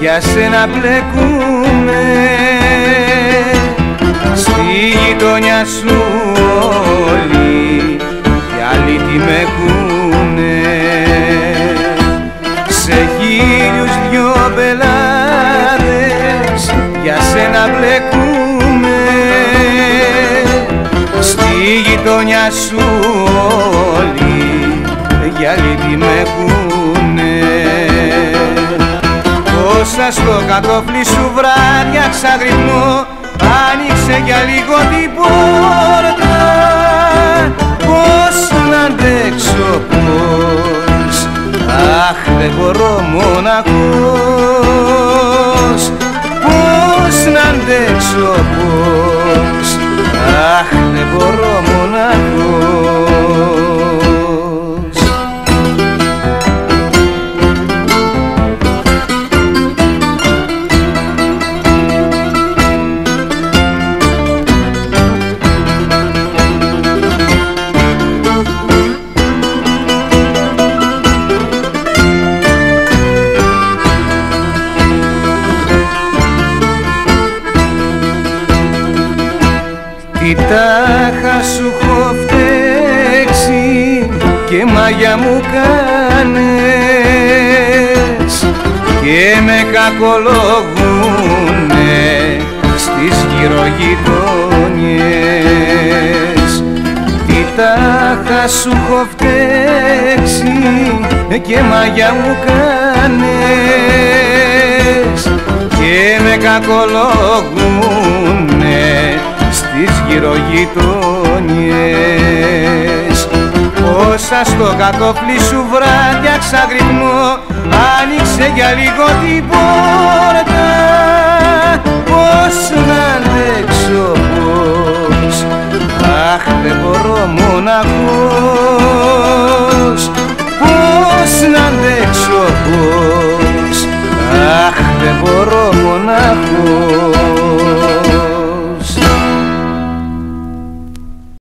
για σένα μπλεκούμε στη γειτονιά σου όλοι κι άλλοι τι με ακούνε σε χίλιους δυο πελάτες για σένα μπλεκούμε στη γειτονιά σου όλοι Όσα στο κατόφλι σου βράδια ξαγρυπνώ Άνοιξε για λίγο την πόρτα. Πώς να αντέξω πώς. Αχ δεν μπορώ μοναχός. Πώς να αντέξω πώς. Αχ δεν μπορώ Τι τάχα σου έχω φταίξει και μαγιά μου κάνες. Και με κακολογούνες στις γυρογειτονιές Τι τάχα σου έχω φταίξει και μαγιά μου κάνες. Και με κακολογούνες στις γυρογειτονιές Όσα στο κατόφλι σου βράδια ξαγρυπνώ Άνοιξε για λίγο την πόρτα. Πώς να αντέξω πώς. Αχ δεν μπορώ μοναχός. Πώς να αντέξω πώς. Αχ δεν μπορώ μοναχός